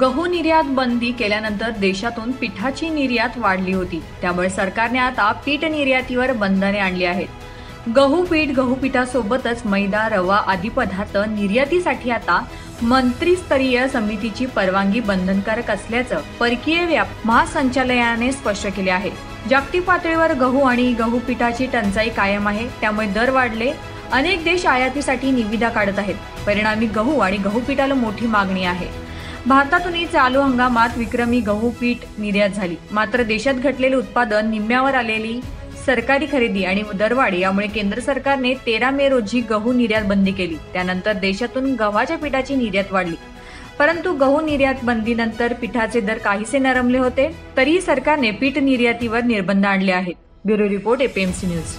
गहू निर्यात बंदी केल्यानंतर देशातून पिठाची निर्यात वाढली होती. त्यामुळे सरकारने आता पीठ निर्यातीवर बंधने आणली आहेत. गहू पीठ गहू पिठासोबतच मैदा रवा आदी पदार्थ निर्यातीसाठी आता मंत्रीस्तरीय समितीची परवानगी बंधनकारक असल्याचं परकीय व्याप महासंचालयाने स्पष्ट केले आहे. जागतिक पातळीवर गहू आणि गहू पिठाची टंचाई कायम आहे. त्यामुळे दर वाढले. अनेक देश आयातीसाठी निविदा काढत आहेत. परिणामी गहू आणि गहू पिठाला मोठी मागणी आहे. भारतातूनही चालू हंगामात विक्रमी गहू पीठ निर्यात झाली. मात्र देशात घटलेले उत्पादन निम्म्यावर आलेली सरकारी खरेदी आणि दरवाढ यामुळे केंद्र सरकारने तेरा मे रोजी गहू निर्यात बंदी केली. त्यानंतर देशातून गव्हाच्या पिठाची निर्यात वाढली. परंतु गहू निर्यात बंदीनंतर पिठाचे दर काहीसे नरमले होते तरीही सरकारने पीठ निर्यातीवर निर्बंध आणले आहेत. Bureau report APMC news